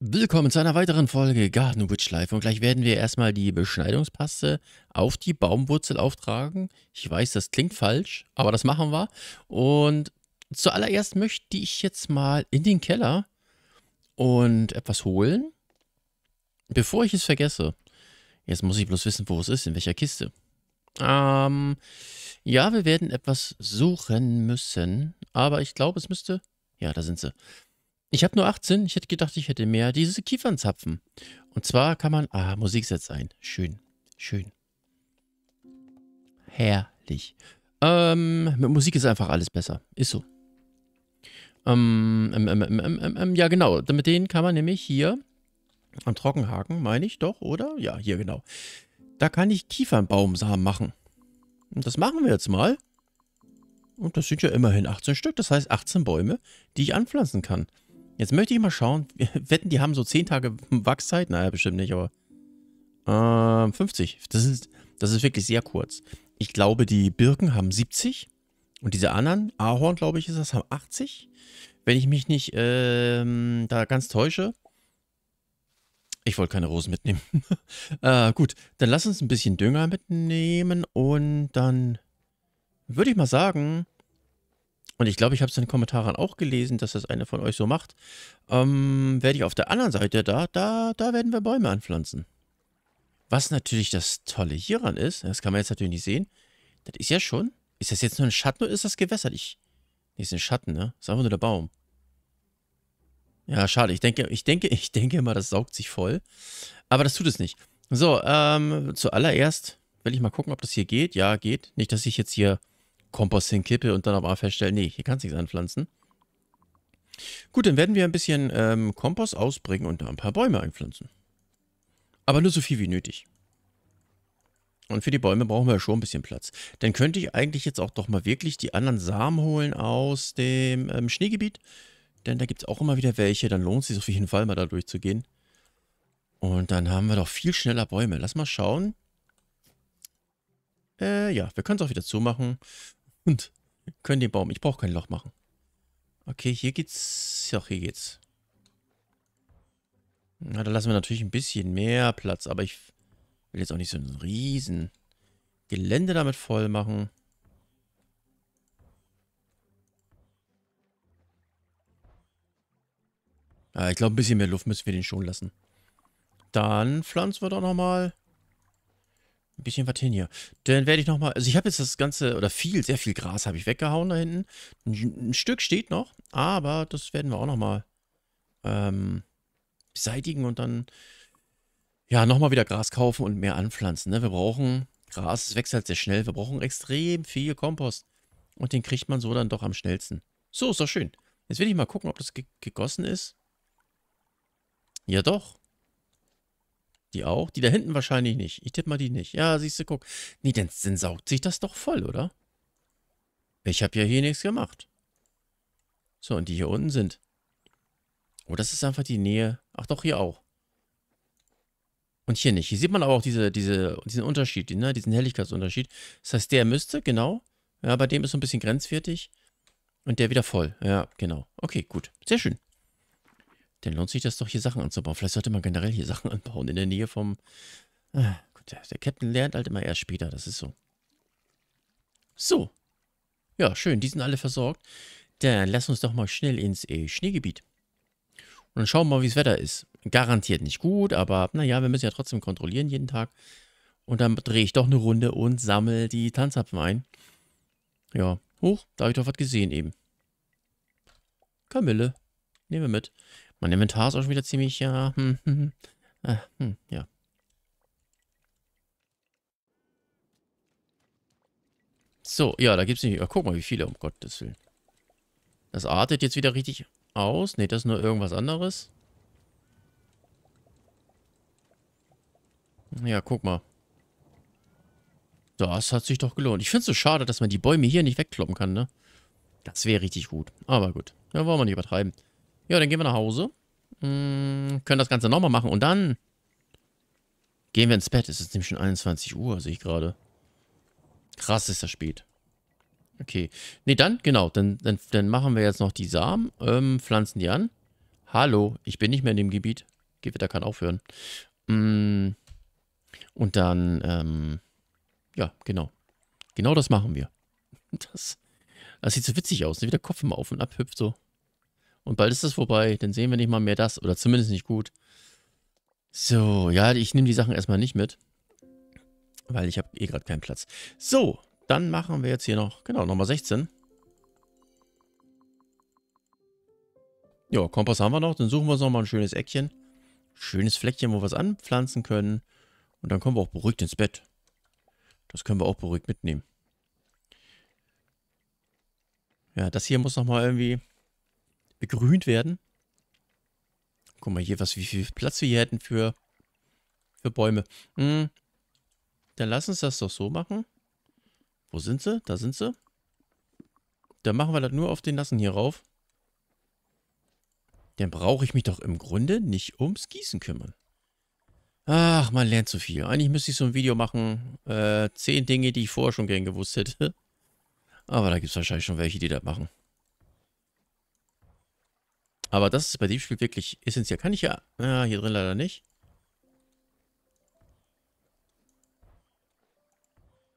Willkommen zu einer weiteren Folge Garden Witch Life und gleich werden wir erstmal die Beschneidungspaste auf die Baumwurzel auftragen. Ich weiß, das klingt falsch, aber das machen wir. Und zuallererst möchte ich jetzt mal in den Keller und etwas holen, bevor ich es vergesse. Jetzt muss ich bloß wissen, wo es ist, in welcher Kiste. Ähm, ja, wir werden etwas suchen müssen, aber ich glaube, es müsste... Ja, da sind sie. Ich habe nur 18. Ich hätte gedacht, ich hätte mehr. Diese Kiefernzapfen. Und zwar kann man... Ah, Musik setzt ein. Schön. Schön. Herrlich. Ähm, mit Musik ist einfach alles besser. Ist so. Ähm, ähm, ähm, ähm, ähm, ähm, ähm ja, genau. Mit denen kann man nämlich hier am Trockenhaken, meine ich doch, oder? Ja, hier genau. Da kann ich Kiefernbaumsamen machen. Und das machen wir jetzt mal. Und das sind ja immerhin 18 Stück. Das heißt 18 Bäume, die ich anpflanzen kann. Jetzt möchte ich mal schauen. Wetten, die haben so 10 Tage Wachszeit? Naja, bestimmt nicht, aber... Äh, 50. Das ist, das ist wirklich sehr kurz. Ich glaube, die Birken haben 70. Und diese anderen, Ahorn, glaube ich, ist das, haben 80. Wenn ich mich nicht ähm, da ganz täusche. Ich wollte keine Rosen mitnehmen. äh, gut, dann lass uns ein bisschen Dünger mitnehmen und dann würde ich mal sagen, und ich glaube, ich habe es in den Kommentaren auch gelesen, dass das eine von euch so macht. Ähm, werde ich auf der anderen Seite da, da, da werden wir Bäume anpflanzen. Was natürlich das Tolle hieran ist, das kann man jetzt natürlich nicht sehen, das ist ja schon, ist das jetzt nur ein Schatten oder ist das gewässert? Ich, nee, ist ein Schatten, ne? Ist einfach nur der Baum. Ja, schade. Ich denke, ich denke, ich denke mal, das saugt sich voll. Aber das tut es nicht. So, ähm, zuallererst will ich mal gucken, ob das hier geht. Ja, geht. Nicht, dass ich jetzt hier Kompost hinkippe und dann aber feststelle, nee, hier kannst du nichts anpflanzen. Gut, dann werden wir ein bisschen ähm, Kompost ausbringen und da ein paar Bäume einpflanzen. Aber nur so viel wie nötig. Und für die Bäume brauchen wir schon ein bisschen Platz. Dann könnte ich eigentlich jetzt auch doch mal wirklich die anderen Samen holen aus dem ähm, Schneegebiet. Denn da gibt es auch immer wieder welche. Dann lohnt es sich auf jeden Fall mal da durchzugehen. Und dann haben wir doch viel schneller Bäume. Lass mal schauen. Äh, ja, wir können es auch wieder zumachen. Und können den Baum. Ich brauche kein Loch machen. Okay, hier geht's. Ja, hier geht's. Na, da lassen wir natürlich ein bisschen mehr Platz, aber ich will jetzt auch nicht so ein riesen Gelände damit voll machen. Ja, ich glaube, ein bisschen mehr Luft müssen wir den schon lassen. Dann pflanzen wir doch nochmal ein bisschen was hin hier. Dann werde ich nochmal, also ich habe jetzt das ganze, oder viel, sehr viel Gras habe ich weggehauen da hinten. Ein, ein, Stück steht noch, aber das werden wir auch nochmal ähm, beseitigen und dann, ja, nochmal wieder Gras kaufen und mehr anpflanzen. Ne? Wir brauchen, Gras wächst halt sehr schnell, wir brauchen extrem viel Kompost. Und den kriegt man so dann doch am schnellsten. So, ist doch schön. Jetzt will ich mal gucken, ob das ge gegossen ist. Ja doch, die auch? Die da hinten wahrscheinlich nicht. Ich tippe mal die nicht. Ja, siehst du, guck. Nee, dann, dann saugt sich das doch voll, oder? Ich habe ja hier nichts gemacht. So, und die hier unten sind. Oh, das ist einfach die Nähe. Ach doch, hier auch. Und hier nicht. Hier sieht man aber auch diese, diese, diesen Unterschied, ne? diesen Helligkeitsunterschied. Das heißt, der müsste, genau. Ja, bei dem ist so ein bisschen grenzwertig. Und der wieder voll. Ja, genau. Okay, gut. Sehr schön. Dann lohnt sich das doch, hier Sachen anzubauen. Vielleicht sollte man generell hier Sachen anbauen, in der Nähe vom... Ah, gut, der, Captain lernt halt immer erst später, das ist so. So. Ja, schön, die sind alle versorgt. Dann lass uns doch mal schnell ins äh, Schneegebiet. Und dann schauen wir mal, wie das Wetter ist. Garantiert nicht gut, aber naja, wir müssen ja trotzdem kontrollieren jeden Tag. Und dann drehe ich doch eine Runde und sammle die Tanzapfen ein. Ja, hoch, da habe ich doch was gesehen eben. Kamille, nehmen wir mit. Mein Inventar ist auch schon wieder ziemlich, ja, hm, hm, hm, äh, hm, ja. So, ja, da gibt es nicht. Oh, guck mal, wie viele, um Gottes Willen. Das artet jetzt wieder richtig aus. Ne, das ist nur irgendwas anderes. Ja, guck mal. Das hat sich doch gelohnt. Ich finde es so schade, dass man die Bäume hier nicht wegkloppen kann, ne? Das wäre richtig gut. Aber gut. Da wollen wir nicht übertreiben. Ja, dann gehen wir nach Hause. Hm, können das Ganze nochmal machen und dann gehen wir ins Bett. Es ist nämlich schon 21 Uhr, sehe ich gerade. Krass ist das spät. Okay. Nee, dann, genau. Dann, dann, dann machen wir jetzt noch die Samen, ähm, pflanzen die an. Hallo, ich bin nicht mehr in dem Gebiet. Gewitter kann aufhören. Mm, und dann, ähm, ja, genau. Genau das machen wir. Das, das sieht so witzig aus, ne? wie der Kopf immer auf und ab hüpft so. Und bald ist das vorbei, dann sehen wir nicht mal mehr das, oder zumindest nicht gut. So, ja, ich nehme die Sachen erstmal nicht mit, weil ich habe eh gerade keinen Platz. So, dann machen wir jetzt hier noch, genau, Nummer 16. Ja, Kompass haben wir noch. Dann suchen wir uns nochmal ein schönes Eckchen. Schönes Fleckchen, wo wir es anpflanzen können. Und dann kommen wir auch beruhigt ins Bett. Das können wir auch beruhigt mitnehmen. Ja, das hier muss nochmal irgendwie begrünt werden. Guck mal hier, was, wie viel Platz wir hier hätten für, für Bäume. Hm. Dann lass uns das doch so machen. Wo sind sie? Da sind sie. Dann machen wir das nur auf den Nassen hier rauf. Dann brauche ich mich doch im Grunde nicht ums Gießen kümmern. Ach, man lernt zu viel. Eigentlich müsste ich so ein Video machen. Äh, zehn Dinge, die ich vorher schon gern gewusst hätte. Aber da gibt es wahrscheinlich schon welche, die das machen. Aber das ist bei dem Spiel wirklich essentiell. Kann ich ja... Ja, hier drin leider nicht.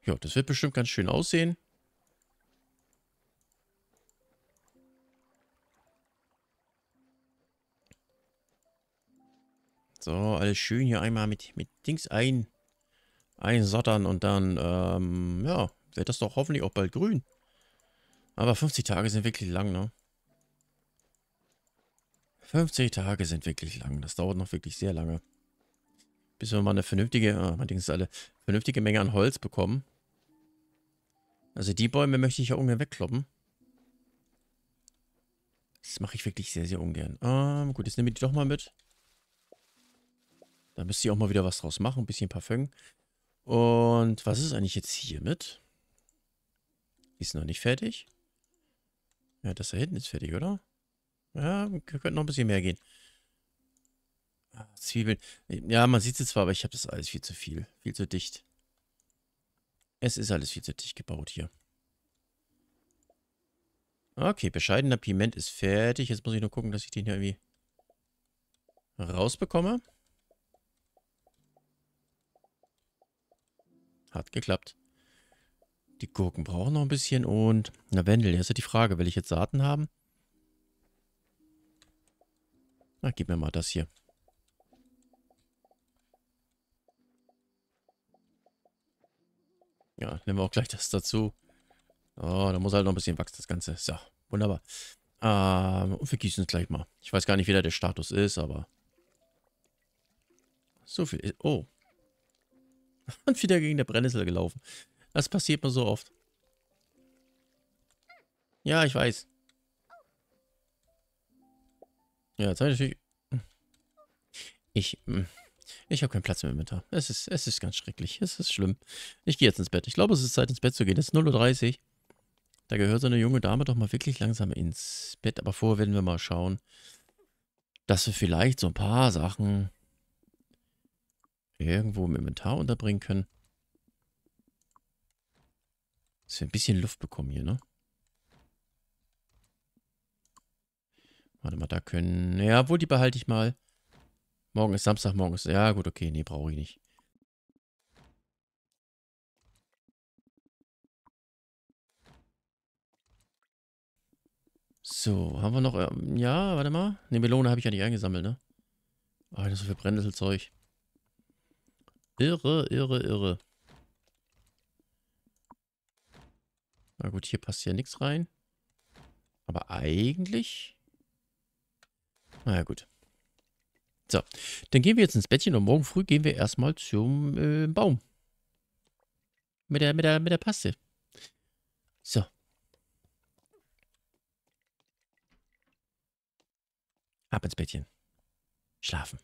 Ja, das wird bestimmt ganz schön aussehen. So, alles schön hier einmal mit, mit Dings ein, einsottern und dann, ähm, ja, wird das doch hoffentlich auch bald grün. Aber 50 Tage sind wirklich lang, ne? 50 Tage sind wirklich lang. Das dauert noch wirklich sehr lange. Bis wir mal eine vernünftige, ah, mein Ding ist alle, vernünftige Menge an Holz bekommen. Also die Bäume möchte ich ja ungern wegkloppen. Das mache ich wirklich sehr, sehr ungern. Ähm, gut, jetzt nehme ich die doch mal mit. Da müsste ich auch mal wieder was draus machen. Ein bisschen Parfüm. Und was ist eigentlich jetzt hier mit? Ist noch nicht fertig. Ja, das da hinten ist fertig, oder? Ja, könnte noch ein bisschen mehr gehen. Ah, Zwiebeln. Ja, man sieht es zwar, aber ich habe das alles viel zu viel. Viel zu dicht. Es ist alles viel zu dicht gebaut hier. Okay, bescheidener Piment ist fertig. Jetzt muss ich nur gucken, dass ich den hier irgendwie rausbekomme. Hat geklappt. Die Gurken brauchen noch ein bisschen und Lavendel. Jetzt ist ja die Frage, will ich jetzt Saaten haben? Na, gib mir mal das hier. Ja, nehmen wir auch gleich das dazu. Oh, da muss halt noch ein bisschen wachsen, das Ganze. So, wunderbar. Ähm, und wir gießen es gleich mal. Ich weiß gar nicht, wie da der Status ist, aber... So viel ist... Oh, Und wieder gegen der Brennnessel gelaufen. Das passiert mir so oft. Ja, ich weiß. Ja, jetzt habe ich natürlich... Ich... Hm, ich habe keinen Platz im Inventar. Es ist, es ist ganz schrecklich. Es ist schlimm. Ich gehe jetzt ins Bett. Ich glaube, es ist Zeit, ins Bett zu gehen. Es ist 0.30 Uhr. Da gehört so eine junge Dame doch mal wirklich langsam ins Bett. Aber vorher werden wir mal schauen, dass wir vielleicht so ein paar Sachen irgendwo im Inventar unterbringen können. Dass wir ein bisschen Luft bekommen hier, ne? Warte mal, da können... Ja, wohl, die behalte ich mal. Morgen ist Samstag, morgen ist... Ja, gut, okay, nee, brauche ich nicht. So, haben wir noch... Ähm, ja, warte mal. Ne, Melone habe ich ja nicht eingesammelt, ne? Ah, das ist so viel Brennnesselzeug. Irre, irre, irre. Na gut, hier passt ja nichts rein. Aber eigentlich... Naja, gut. So, dann gehen wir jetzt ins Bettchen und morgen früh gehen wir erstmal zum äh, Baum. Mit der, mit der, mit der Paste. So. Ab ins Bettchen. Schlafen.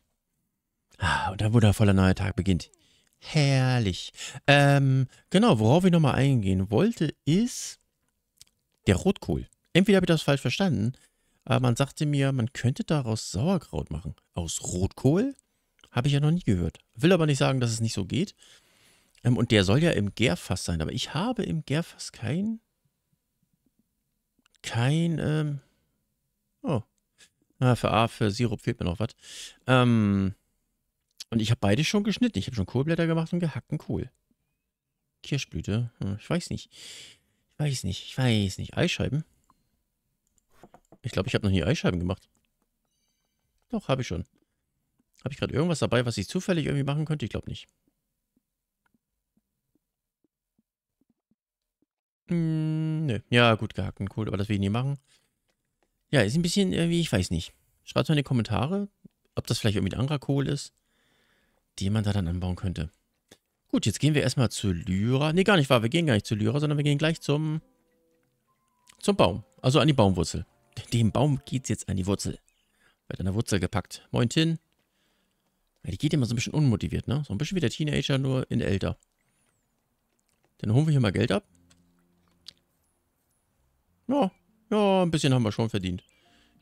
Ah, und ein wundervoller neuer Tag beginnt. Herrlich. Ähm, genau, worauf ich nochmal eingehen wollte, ist der Rotkohl. Entweder habe ich das falsch verstanden, aber man sagte mir, man könnte daraus Sauerkraut machen. Aus Rotkohl? Habe ich ja noch nie gehört. Will aber nicht sagen, dass es nicht so geht. Ähm, und der soll ja im Gärfass sein, aber ich habe im Gärfass kein, kein, ähm, oh, Ah, für A, für Sirup fehlt mir noch was. Ähm, und ich habe beide schon geschnitten. Ich habe schon Kohlblätter gemacht und gehackten Kohl. Kirschblüte. Hm, ich weiß nicht. Ich weiß nicht. Ich weiß nicht. Eischeiben? Ich glaube, ich habe noch nie Eischeiben gemacht. Doch, habe ich schon. Habe ich gerade irgendwas dabei, was ich zufällig irgendwie machen könnte? Ich glaube nicht. Hm, nö. Ja, gut gehackten Kohl, aber das will ich nie machen. Ja, ist ein bisschen irgendwie, ich weiß nicht. Schreibt mal in die Kommentare, ob das vielleicht irgendwie ein anderer Kohl ist, den man da dann anbauen könnte. Gut, jetzt gehen wir erstmal zu Lyra. Ne, gar nicht wahr, wir gehen gar nicht zu Lyra, sondern wir gehen gleich zum, zum Baum. Also an die Baumwurzel. Dem Baum geht's jetzt an die Wurzel. Wird an der Wurzel gepackt. Moin Tin. Die geht immer so ein bisschen unmotiviert, ne? So ein bisschen wie der Teenager, nur in älter. Dann holen wir hier mal Geld ab. Ja, ja, ein bisschen haben wir schon verdient.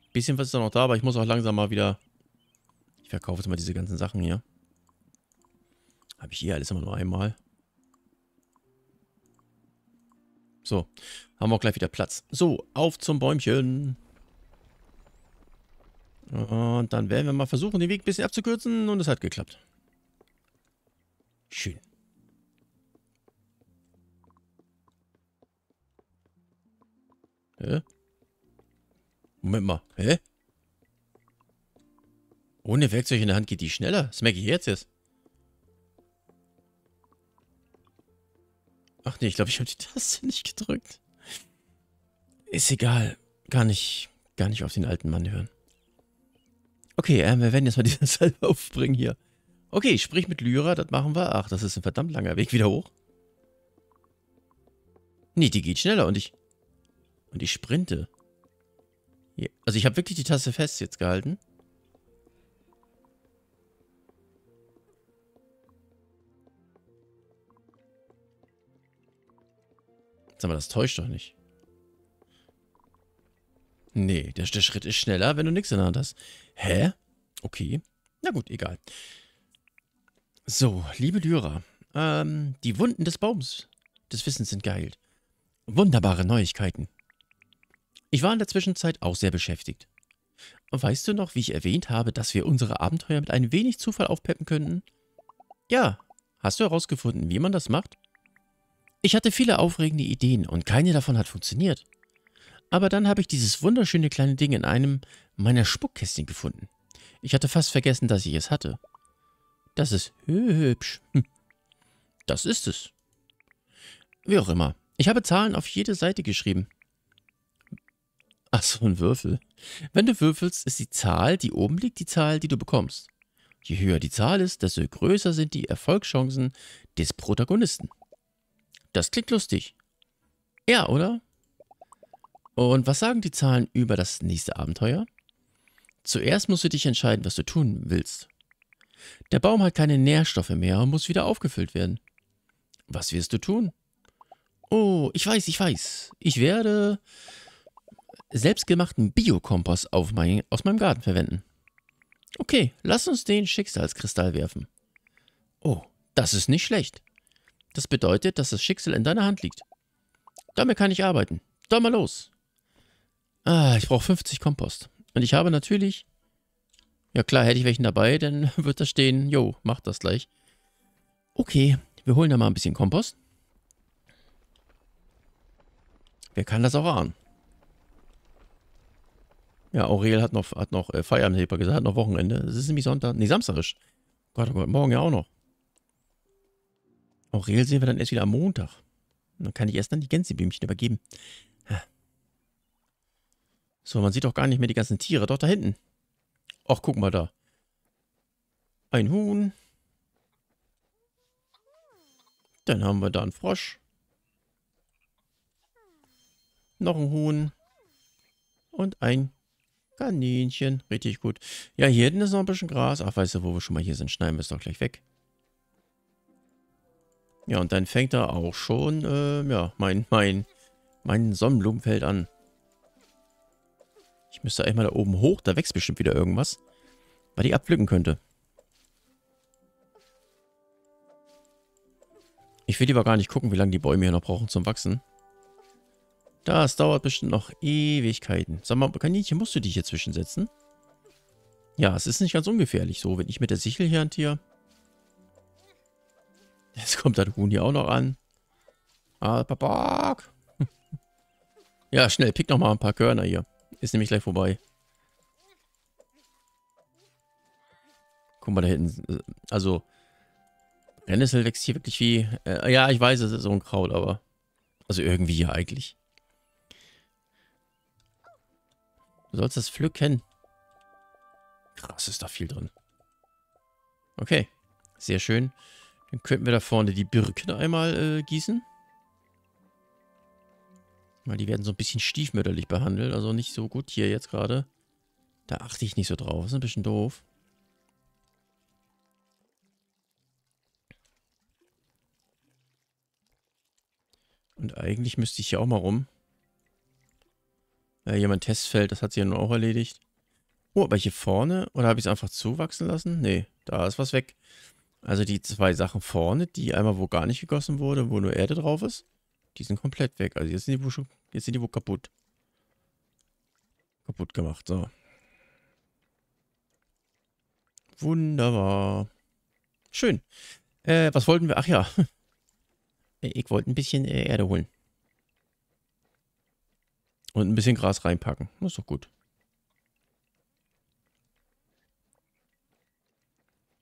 Ein bisschen was ist da noch da, aber ich muss auch langsam mal wieder... Ich verkaufe jetzt mal diese ganzen Sachen hier. Habe ich hier alles immer nur einmal. So, haben wir auch gleich wieder Platz. So, auf zum Bäumchen. Und dann werden wir mal versuchen, den Weg ein bisschen abzukürzen. Und es hat geklappt. Schön. Hä? Moment mal. Hä? Ohne Werkzeug in der Hand geht die schneller. Das merke ich jetzt erst. Ach nee, ich glaube, ich habe die Taste nicht gedrückt. Ist egal. Gar nicht, gar nicht auf den alten Mann hören. Okay, äh, wir werden jetzt mal diese Salve aufbringen hier. Okay, sprich mit Lyra, das machen wir. Ach, das ist ein verdammt langer Weg wieder hoch. Nee, die geht schneller und ich... Und ich sprinte. Hier. Also ich habe wirklich die Taste fest jetzt gehalten. Sag mal, das täuscht doch nicht. Nee, der, der Schritt ist schneller, wenn du nichts in der Hand hast. Hä? Okay. Na gut, egal. So, liebe Lyra. Ähm, die Wunden des Baums des Wissens sind geheilt. Wunderbare Neuigkeiten. Ich war in der Zwischenzeit auch sehr beschäftigt. Weißt du noch, wie ich erwähnt habe, dass wir unsere Abenteuer mit ein wenig Zufall aufpeppen könnten? Ja, hast du herausgefunden, wie man das macht? Ich hatte viele aufregende Ideen und keine davon hat funktioniert. Aber dann habe ich dieses wunderschöne kleine Ding in einem meiner Spuckkästchen gefunden. Ich hatte fast vergessen, dass ich es hatte. Das ist hübsch. Hm. Das ist es. Wie auch immer. Ich habe Zahlen auf jede Seite geschrieben. Ach so, ein Würfel. Wenn du würfelst, ist die Zahl, die oben liegt, die Zahl, die du bekommst. Je höher die Zahl ist, desto größer sind die Erfolgschancen des Protagonisten. Das klingt lustig. Ja, oder? Und was sagen die Zahlen über das nächste Abenteuer? Zuerst musst du dich entscheiden, was du tun willst. Der Baum hat keine Nährstoffe mehr und muss wieder aufgefüllt werden. Was wirst du tun? Oh, ich weiß, ich weiß. Ich werde selbstgemachten Biokompost mein, aus meinem Garten verwenden. Okay, lass uns den Schicksalskristall werfen. Oh, das ist nicht schlecht. Das bedeutet, dass das Schicksal in deiner Hand liegt. Damit kann ich arbeiten. Dann mal los. Ah, ich brauche 50 Kompost. Und ich habe natürlich... Ja klar, hätte ich welchen dabei, dann wird da stehen, jo, mach das gleich. Okay, wir holen da mal ein bisschen Kompost. Wer kann das auch ahnen? Ja, Aurel hat noch, hat noch äh, Feierabendheber gesagt, hat noch Wochenende. Es ist nämlich Sonntag, nee, Samstag ist. Gott, oh Gott, morgen ja auch noch. Aurel sehen wir dann erst wieder am Montag. Dann kann ich erst dann die Gänseblümchen übergeben. So, man sieht doch gar nicht mehr die ganzen Tiere. Doch, da hinten. Ach, guck mal da. Ein Huhn. Dann haben wir da einen Frosch. Noch ein Huhn. Und ein Kaninchen. Richtig gut. Ja, hier hinten ist noch ein bisschen Gras. Ach, weißt du, wo wir schon mal hier sind, schneiden wir es doch gleich weg. Ja, und dann fängt er auch schon, äh, ja, mein, mein, mein Sonnenblumenfeld an. Ich müsste eigentlich mal da oben hoch, da wächst bestimmt wieder irgendwas, weil ich abpflücken könnte. Ich will lieber gar nicht gucken, wie lange die Bäume hier noch brauchen zum Wachsen. Das dauert bestimmt noch Ewigkeiten. Sag mal, Kaninchen, musst du dich hier zwischensetzen? Ja, es ist nicht ganz ungefährlich so, wenn ich mit der Sichel hier hantiere. Jetzt kommt das Huhn hier auch noch an. Ah, Babak. ja, schnell, pick noch mal ein paar Körner hier. Ist nämlich gleich vorbei. Guck mal da hinten. Also, Brennnessel wächst hier wirklich wie... Äh, ja, ich weiß, es ist so ein Kraut, aber... Also irgendwie ja eigentlich. Du sollst das pflücken. Krass, ist da viel drin. Okay, sehr schön. Dann könnten wir da vorne die Birken einmal äh, gießen. Weil die werden so ein bisschen stiefmütterlich behandelt. Also nicht so gut hier jetzt gerade. Da achte ich nicht so drauf. Das ist ein bisschen doof. Und eigentlich müsste ich hier auch mal rum. Äh, hier mein Testfeld, das hat sie ja nun auch erledigt. Oh, aber hier vorne, oder habe ich es einfach zuwachsen lassen? Nee, da ist was weg. Also die zwei Sachen vorne, die einmal wo gar nicht gegossen wurde, wo nur Erde drauf ist, die sind komplett weg. Also jetzt sind die wo, schon, jetzt sind die wo kaputt. Kaputt gemacht, so. Wunderbar. Schön. Äh, was wollten wir? Ach ja. Ich wollte ein bisschen äh, Erde holen. Und ein bisschen Gras reinpacken. Das ist doch gut.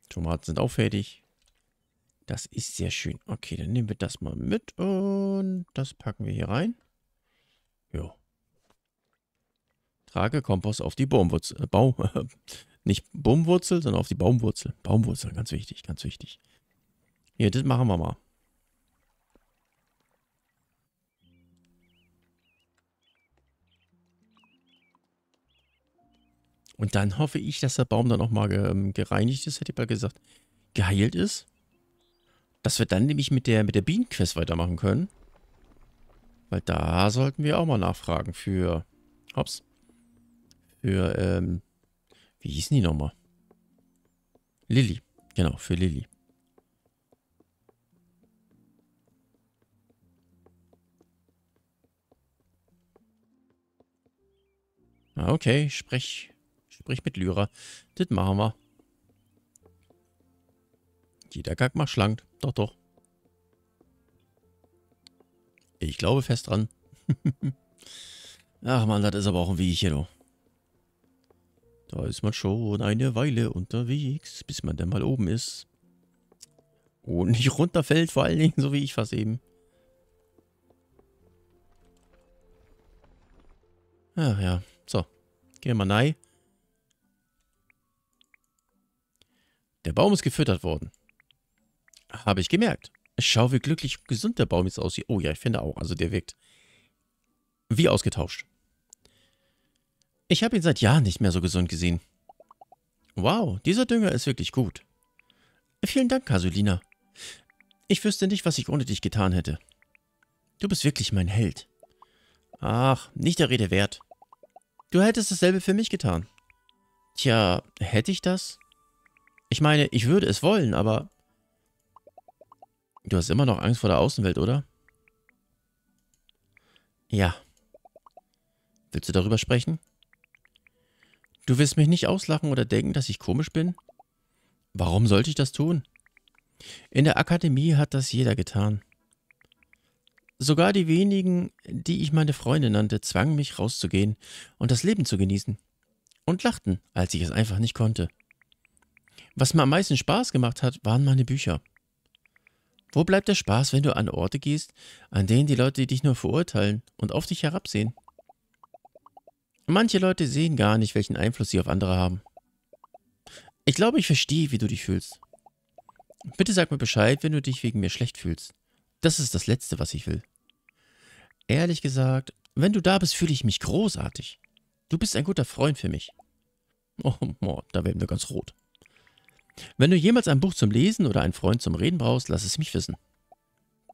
Tomaten sind auch fertig. Das ist sehr schön. Okay, dann nehmen wir das mal mit und das packen wir hier rein. Jo. Trage Kompost auf die Baumwurzel. Äh, Baum, nicht Baumwurzel, sondern auf die Baumwurzel. Baumwurzel, ganz wichtig, ganz wichtig. Hier, das machen wir mal. Und dann hoffe ich, dass der Baum dann auch mal ähm, gereinigt ist, hätte ich mal gesagt. Geheilt ist. Dass wir dann nämlich mit der, mit der Bienenquest weitermachen können. Weil da sollten wir auch mal nachfragen für... Hops. Für, ähm... Wie hießen die nochmal? Lilly. Genau, für Lilly. Okay, sprech Sprich mit Lyra. Das machen wir. Jeder Gag macht schlank. Doch, doch. Ich glaube fest dran. Ach man, das ist aber auch ein Weg hier, doch. Da ist man schon eine Weile unterwegs, bis man dann mal oben ist. Und nicht runterfällt, vor allen Dingen, so wie ich fast eben. Ach ja, so. Gehen wir mal rein. Der Baum ist gefüttert worden. Habe ich gemerkt. Schau, wie glücklich und gesund der Baum jetzt aussieht. Oh ja, ich finde auch. Also der wirkt wie ausgetauscht. Ich habe ihn seit Jahren nicht mehr so gesund gesehen. Wow, dieser Dünger ist wirklich gut. Vielen Dank, Casulina. Ich wüsste nicht, was ich ohne dich getan hätte. Du bist wirklich mein Held. Ach, nicht der Rede wert. Du hättest dasselbe für mich getan. Tja, hätte ich das? Ich meine, ich würde es wollen, aber... Du hast immer noch Angst vor der Außenwelt, oder? Ja. Willst du darüber sprechen? Du willst mich nicht auslachen oder denken, dass ich komisch bin? Warum sollte ich das tun? In der Akademie hat das jeder getan. Sogar die wenigen, die ich meine Freunde nannte, zwangen mich rauszugehen und das Leben zu genießen. Und lachten, als ich es einfach nicht konnte. Was mir am meisten Spaß gemacht hat, waren meine Bücher. Wo bleibt der Spaß, wenn du an Orte gehst, an denen die Leute dich nur verurteilen und auf dich herabsehen? Manche Leute sehen gar nicht, welchen Einfluss sie auf andere haben. Ich glaube, ich verstehe, wie du dich fühlst. Bitte sag mir Bescheid, wenn du dich wegen mir schlecht fühlst. Das ist das Letzte, was ich will. Ehrlich gesagt, wenn du da bist, fühle ich mich großartig. Du bist ein guter Freund für mich. Oh, da werden wir ganz rot. Wenn du jemals ein Buch zum Lesen oder einen Freund zum Reden brauchst, lass es mich wissen.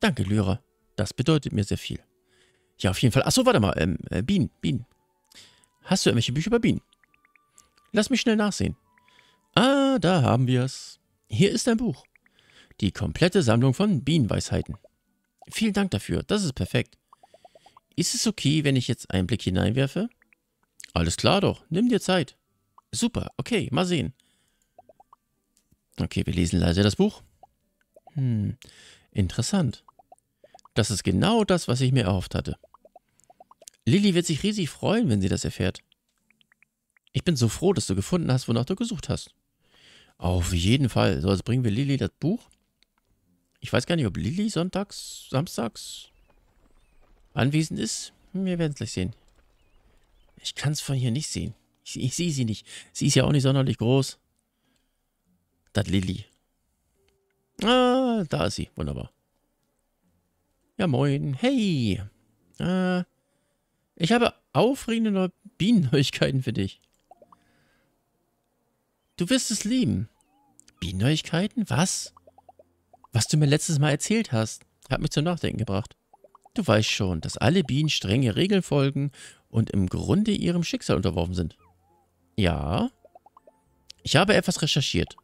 Danke, Lyra. Das bedeutet mir sehr viel. Ja, auf jeden Fall. Achso, warte mal. Ähm, äh, Bienen, Bienen. Hast du irgendwelche Bücher über Bienen? Lass mich schnell nachsehen. Ah, da haben wir es. Hier ist ein Buch. Die komplette Sammlung von Bienenweisheiten. Vielen Dank dafür. Das ist perfekt. Ist es okay, wenn ich jetzt einen Blick hineinwerfe? Alles klar doch. Nimm dir Zeit. Super, okay, mal sehen. Okay, wir lesen leise das Buch. Hm, interessant. Das ist genau das, was ich mir erhofft hatte. Lilly wird sich riesig freuen, wenn sie das erfährt. Ich bin so froh, dass du gefunden hast, wonach du gesucht hast. Auf jeden Fall. So, also bringen wir Lilly das Buch. Ich weiß gar nicht, ob Lilly sonntags, samstags anwesend ist. Wir werden es gleich sehen. Ich kann es von hier nicht sehen. Ich, ich sehe sie nicht. Sie ist ja auch nicht sonderlich groß. Das Lilly. Ah, da ist sie. Wunderbar. Ja, moin. Hey. Äh, ich habe aufregende Bienenneuigkeiten für dich. Du wirst es lieben. Bienenneuigkeiten? Was? Was du mir letztes Mal erzählt hast, hat mich zum Nachdenken gebracht. Du weißt schon, dass alle Bienen strenge Regeln folgen und im Grunde ihrem Schicksal unterworfen sind. Ja. Ich habe etwas recherchiert.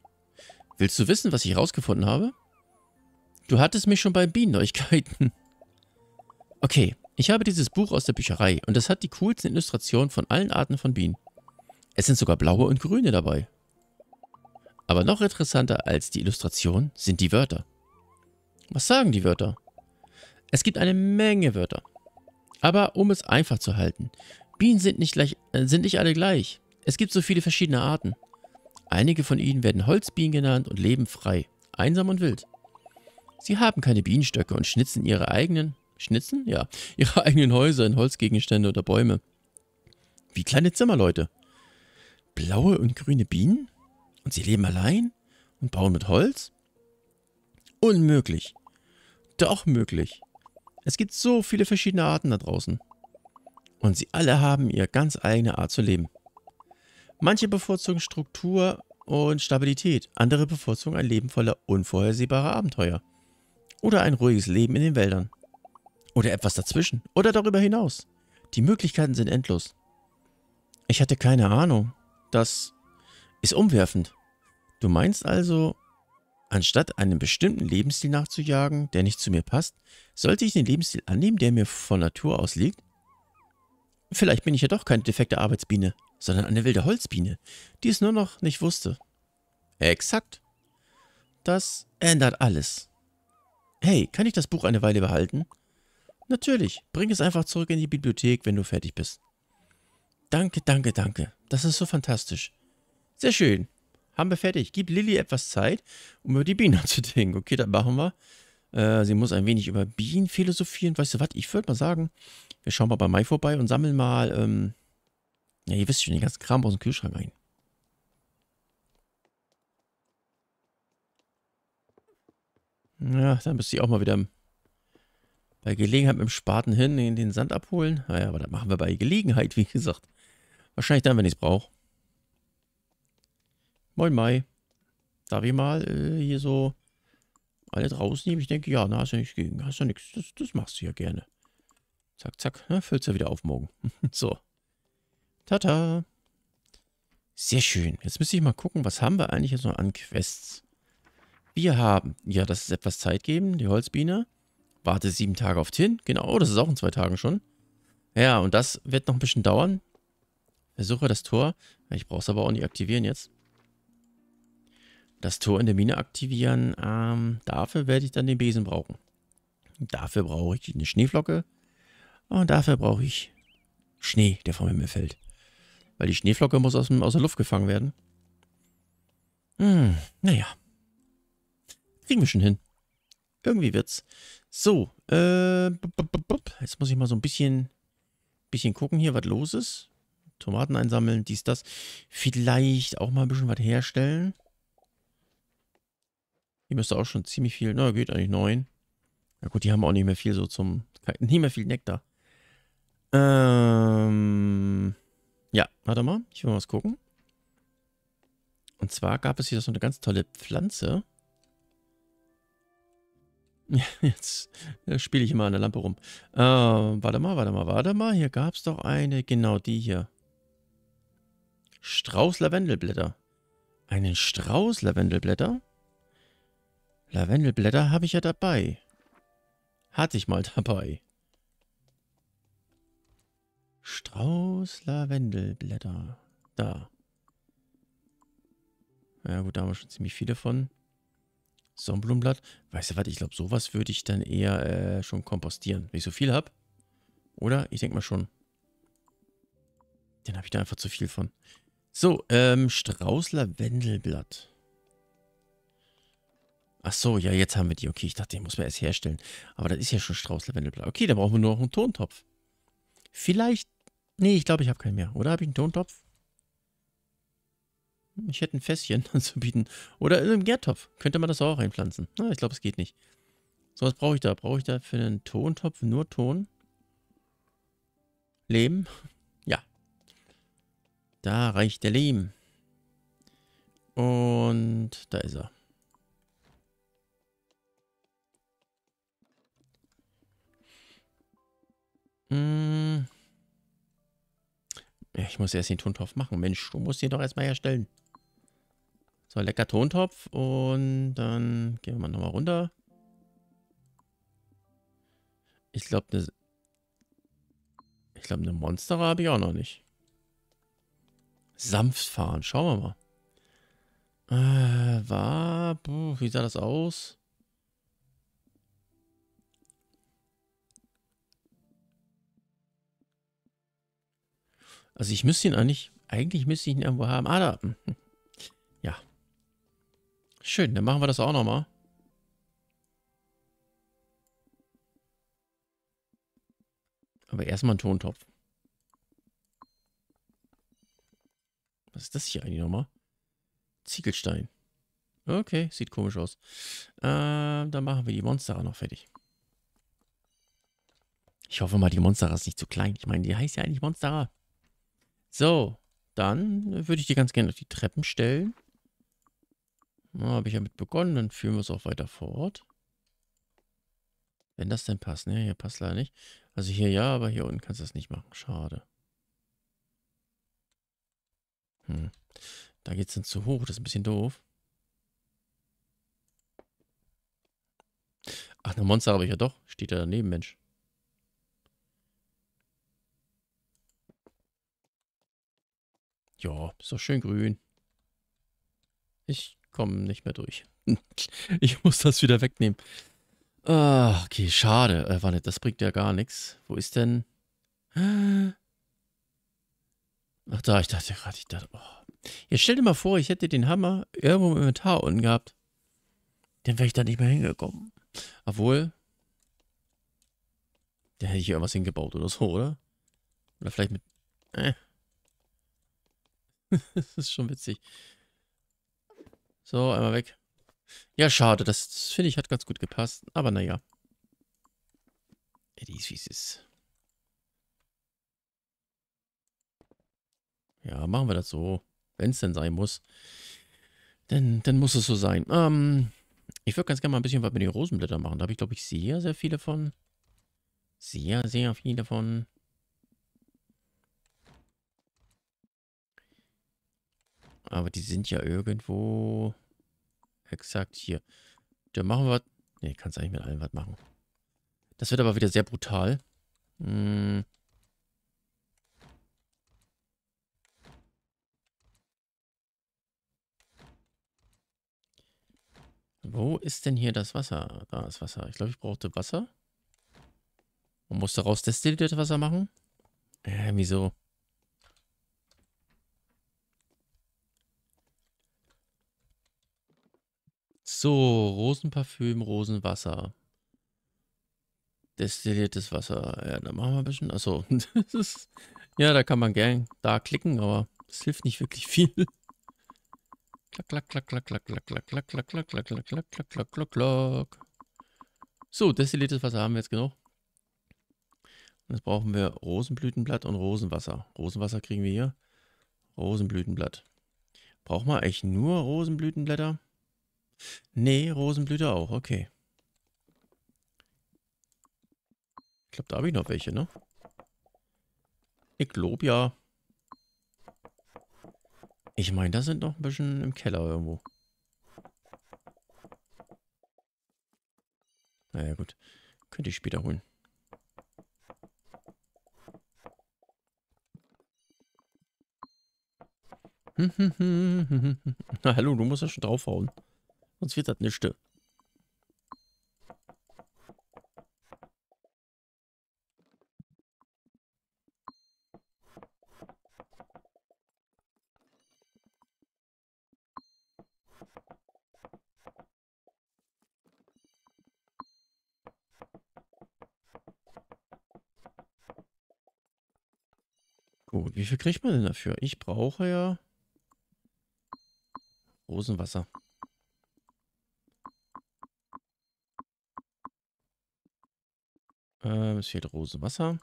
Willst du wissen, was ich herausgefunden habe? Du hattest mich schon bei Bienenneuigkeiten. Okay, ich habe dieses Buch aus der Bücherei und es hat die coolsten Illustrationen von allen Arten von Bienen. Es sind sogar blaue und grüne dabei. Aber noch interessanter als die Illustration sind die Wörter. Was sagen die Wörter? Es gibt eine Menge Wörter. Aber um es einfach zu halten, Bienen sind nicht, gleich, äh, sind nicht alle gleich. Es gibt so viele verschiedene Arten. Einige von ihnen werden Holzbienen genannt und leben frei, einsam und wild. Sie haben keine Bienenstöcke und schnitzen ihre eigenen, schnitzen? Ja, ihre eigenen Häuser in Holzgegenstände oder Bäume. Wie kleine Zimmerleute. Blaue und grüne Bienen? Und sie leben allein? Und bauen mit Holz? Unmöglich. Doch möglich. Es gibt so viele verschiedene Arten da draußen. Und sie alle haben ihre ganz eigene Art zu leben. Manche bevorzugen Struktur und Stabilität, andere bevorzugen ein Leben voller unvorhersehbarer Abenteuer. Oder ein ruhiges Leben in den Wäldern. Oder etwas dazwischen. Oder darüber hinaus. Die Möglichkeiten sind endlos. Ich hatte keine Ahnung. Das ist umwerfend. Du meinst also, Anstatt einem bestimmten Lebensstil nachzujagen, der nicht zu mir passt, sollte ich den Lebensstil annehmen, der mir von Natur aus liegt? Vielleicht bin ich ja doch keine defekte Arbeitsbiene, sondern eine wilde Holzbiene, die es nur noch nicht wusste. Exakt. Das ändert alles. Hey, kann ich das Buch eine Weile behalten? Natürlich, bring es einfach zurück in die Bibliothek, wenn du fertig bist. Danke, danke, danke. Das ist so fantastisch. Sehr schön. Haben wir fertig. Gib Lilly etwas Zeit, um über die Bienen zu denken. Okay, das machen wir. Äh, sie muss ein wenig über Bienen philosophieren. Weißt du was? Ich würde mal sagen, wir schauen mal bei Mai vorbei und sammeln mal, ähm, ja, ihr wisst schon, den ganzen Kram aus dem Kühlschrank ein. Ja, dann müsste ich auch mal wieder bei Gelegenheit mit dem Spaten hin in den Sand abholen. Naja, aber das machen wir bei Gelegenheit, wie gesagt. Wahrscheinlich dann, wenn ich es brauche. Moin Mai. Darf ich mal äh, hier so alles rausnehmen? Ich denke, ja, na, hast du nichts gegen. Hast du nichts. Das, das machst du ja gerne. Zack, zack. Ne, füllst du wieder auf morgen. so. Tata. Sehr schön. Jetzt müsste ich mal gucken, was haben wir eigentlich jetzt noch an Quests? Wir haben, ja, das ist etwas Zeit geben, die Holzbiene. Warte sieben Tage auf Tin. Genau, das ist auch in zwei Tagen schon. Ja, und das wird noch ein bisschen dauern. Versuche das Tor. Ich brauche es aber auch nicht aktivieren jetzt das Tor in der Mine aktivieren. Ähm, dafür werde ich dann den Besen brauchen. Dafür brauche ich eine Schneeflocke. Und dafür brauche ich Schnee, der vom Himmel fällt. Weil die Schneeflocke muss aus, aus der Luft gefangen werden. Hm, naja. Kriegen wir schon hin. Irgendwie wird's. So, äh, jetzt muss ich mal so ein bisschen, bisschen gucken hier, was los ist. Tomaten einsammeln, dies, das. Vielleicht auch mal ein bisschen was herstellen. Die müsste auch schon ziemlich viel. Na, geht eigentlich neun. Na gut, die haben auch nicht mehr viel so zum. Nicht mehr viel Nektar. Ähm. Ja, warte mal. Ich will mal was gucken. Und zwar gab es hier so eine ganz tolle Pflanze. Jetzt spiele ich immer an der Lampe rum. Äh, warte mal, warte mal, warte mal. Hier gab es doch eine, genau die hier. Strauß Lavendelblätter. Einen Strauß Lavendelblätter? Lavendelblätter habe ich ja dabei. Hatte ich mal dabei. Strauß Lavendelblätter. Da. Ja gut, da haben wir schon ziemlich viele von. Sonnenblumenblatt. Weißt du was, ich glaube, sowas würde ich dann eher äh, schon kompostieren, wenn ich so viel habe. Oder? Ich denke mal schon. Den habe ich da einfach zu viel von. So, ähm, Strauß-Lavendelblatt. Ach so, ja, jetzt haben wir die. Okay, ich dachte, den muss man erst herstellen. Aber das ist ja schon Strauß-Lavendelblatt. Okay, dann brauchen wir nur noch einen Tontopf. Vielleicht... Nee, ich glaube, ich habe keinen mehr. Oder habe ich einen Tontopf? Ich hätte ein Fässchen anzubieten. Oder in einem Gärtopf. Könnte man das auch reinpflanzen. Na, ich glaube, es geht nicht. So, was brauche ich da? Brauche ich da für einen Tontopf nur Ton? Lehm? Ja. Da reicht der Lehm. Und da ist er. Hm. Ich muss erst den Tontopf machen. Mensch, du musst ihn doch erstmal herstellen. So, lecker Tontopf. Und dann gehen wir mal nochmal runter. Ich glaube, eine... Ich glaube, eine Monster habe ich auch noch nicht. Sanft fahren. Schauen wir mal. Äh, war... Wie sah das aus? Also ich müsste ihn eigentlich... Eigentlich müsste ich ihn irgendwo haben. Ah, da. Ja. Schön, dann machen wir das auch nochmal. Aber erstmal ein Tontopf. Was ist das hier eigentlich nochmal? Ziegelstein. Okay, sieht komisch aus. Äh, dann machen wir die Monster noch fertig. Ich hoffe mal, die Monstera ist nicht zu klein. Ich meine, die heißt ja eigentlich Monstera. So, dann würde ich die ganz gerne auf die Treppen stellen. Habe ich ja mit begonnen, dann führen wir es auch weiter fort. Wenn das denn passt, ne? Hier passt leider nicht. Also hier ja, aber hier unten kannst du das nicht machen. Schade. Hm. Da geht es dann zu hoch, das ist ein bisschen doof. Ach, eine Monster habe ich ja doch. Steht da daneben, Mensch. Ja, ist doch schön grün. Ich komme nicht mehr durch. ich muss das wieder wegnehmen. Ah, okay, schade. Äh, warte, das bringt ja gar nichts. Wo ist denn... Ach da, ich dachte gerade, ich dachte, oh. Jetzt stell dir mal vor, ich hätte den Hammer irgendwo im Inventar unten gehabt. Dann wäre ich da nicht mehr hingekommen. Obwohl, da hätte ich irgendwas hingebaut oder so, oder? Oder vielleicht mit... Äh. das ist schon witzig. So, einmal weg. Ja, schade. Das, das finde ich hat ganz gut gepasst. Aber naja. It is, wie es ist. Ja, machen wir das so. Wenn es denn sein muss. Dann, dann muss es so sein. Ähm, ich würde ganz gerne mal ein bisschen was mit den Rosenblättern machen. Da habe ich, glaube ich, sehr, sehr viele von. Sehr, sehr viele von. Aber die sind ja irgendwo exakt hier. Da machen wir... Ne, kannst eigentlich mit allem was machen. Das wird aber wieder sehr brutal. Hm. Wo ist denn hier das Wasser? Da ist Wasser. Ich glaube, ich brauchte Wasser. Und muss daraus destilliertes Wasser machen? Äh, wieso? So, Rosenparfüm, Rosenwasser. Destilliertes Wasser. Ja, da machen wir ein bisschen. Achso. ja, da kann man gern da klicken, aber es hilft nicht wirklich viel. Klack, klack, klack, klack, klack, klack, klack, klack, klack, klack, klack, klack, klack, klack, klack, klack, klack. So, destilliertes Wasser haben wir jetzt genug. Und jetzt brauchen wir Rosenblütenblatt und Rosenwasser. Rosenwasser kriegen wir hier. Rosenblütenblatt. Brauchen wir eigentlich nur Rosenblütenblätter? Nee, Rosenblüte auch, okay. Ich glaube, da habe ich noch welche, ne? Ich glaube ja. Ich meine, da sind noch ein bisschen im Keller irgendwo. Naja, gut. Könnte ich später holen. Na hallo, du musst ja schon draufhauen. Sonst wird das nichts. Gut, wie viel kriegt man denn dafür? Ich brauche ja Rosenwasser. Ähm, es fehlt Rosenwasser.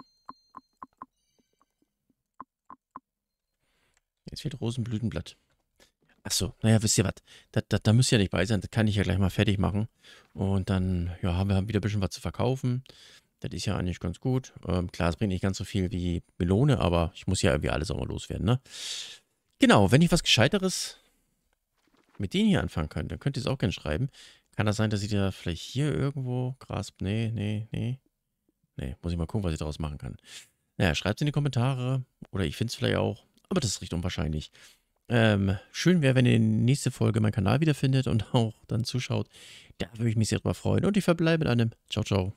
Jetzt fehlt Rosenblütenblatt. Achso, naja, wisst ihr was? Da, da, da müsst ihr ja nicht bei sein. Das kann ich ja gleich mal fertig machen. Und dann, ja, haben wir wieder ein bisschen was zu verkaufen. Das ist ja eigentlich ganz gut. Ähm, klar, es bringt nicht ganz so viel wie Melone, aber ich muss ja irgendwie alles auch mal loswerden, ne? Genau, wenn ich was Gescheiteres mit denen hier anfangen könnte, dann könnt ihr es auch gerne schreiben. Kann das sein, dass ich da vielleicht hier irgendwo Gras... Nee, nee, nee. Nee, muss ich mal gucken, was ich daraus machen kann. Naja, schreibt es in die Kommentare. Oder ich finde es vielleicht auch. Aber das ist recht unwahrscheinlich. Ähm, schön wäre, wenn ihr in der nächsten Folge meinen Kanal wiederfindet und auch dann zuschaut. Da würde ich mich sehr drüber freuen. Und ich verbleibe mit einem Ciao, ciao.